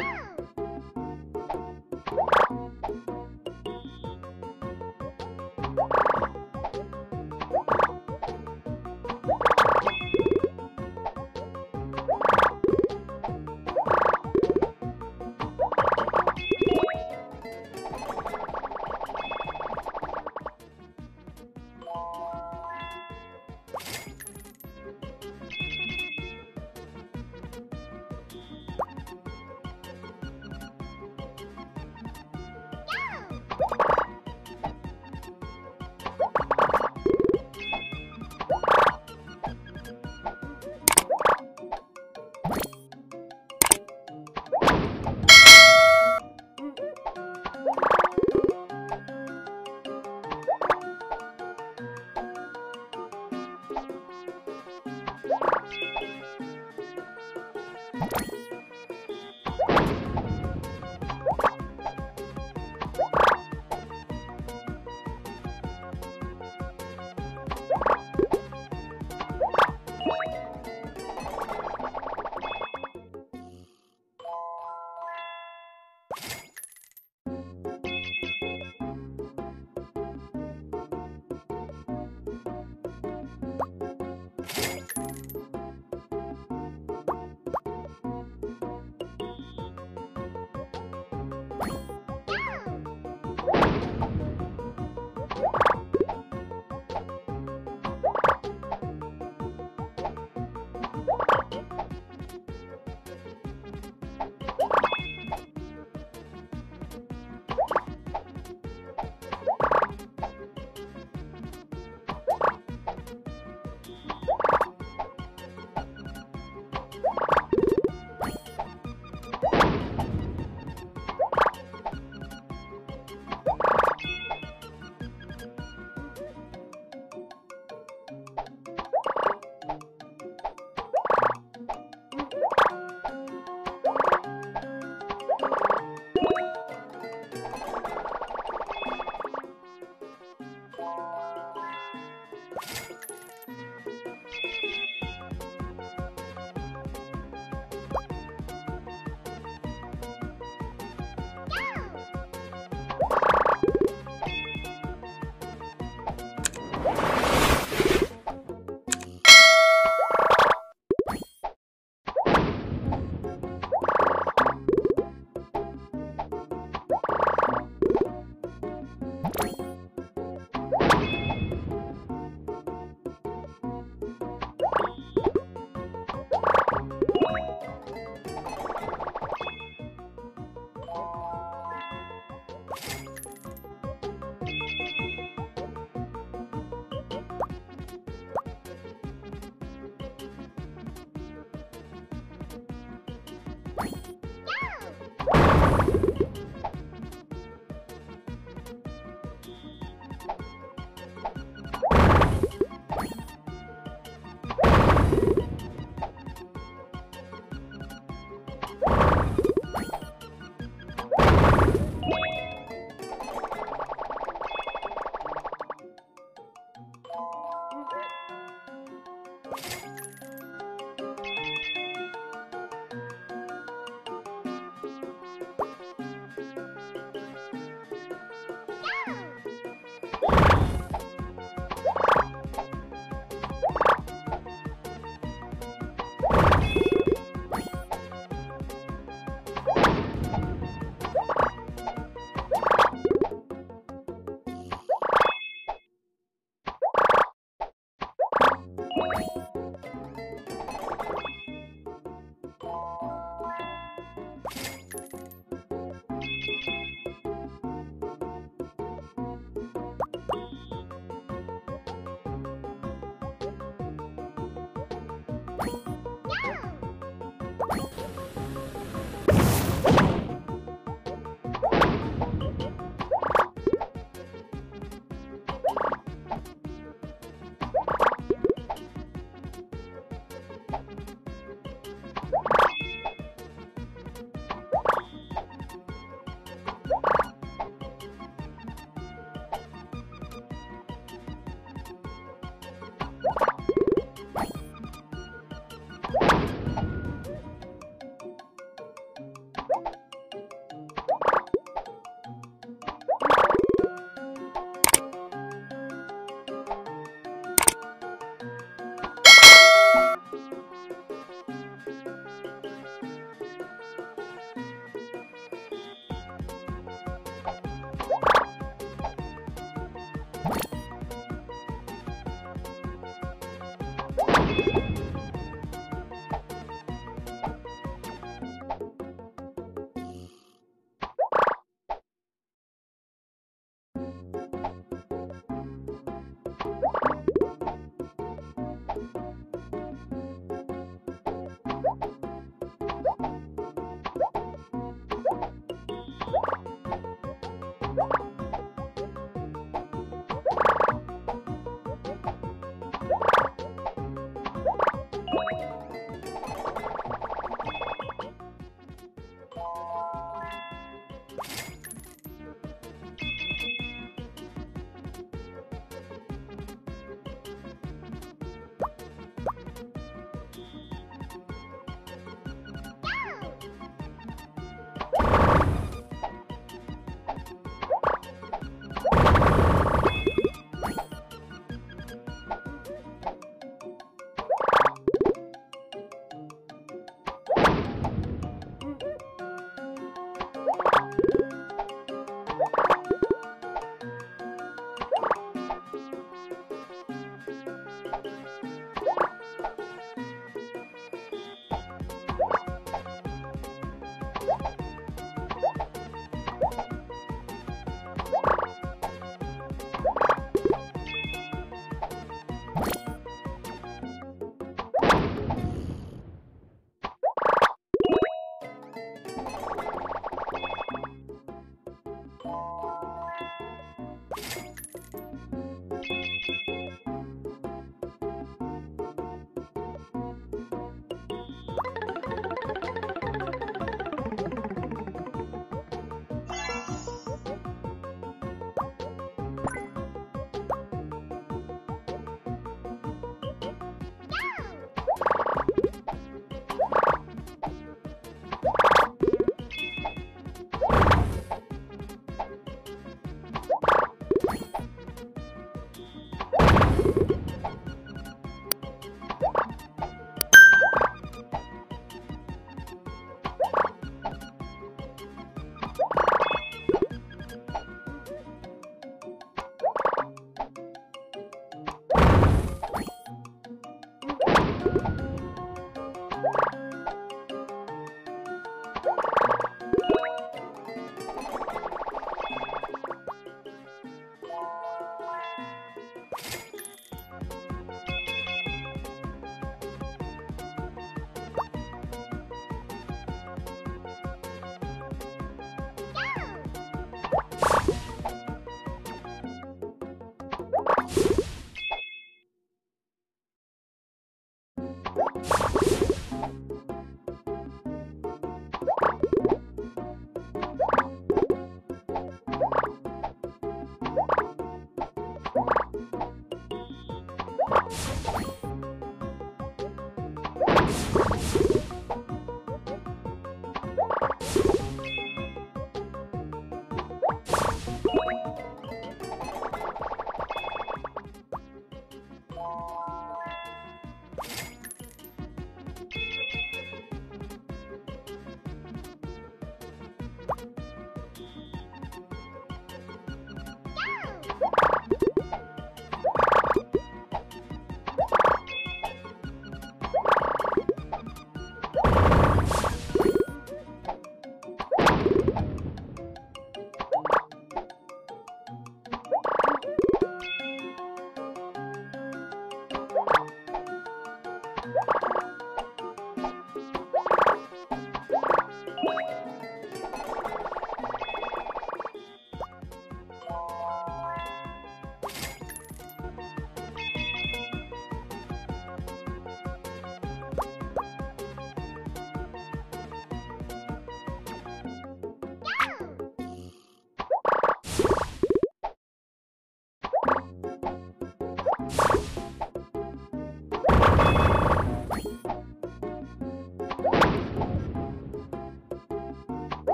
Yeah! you 음.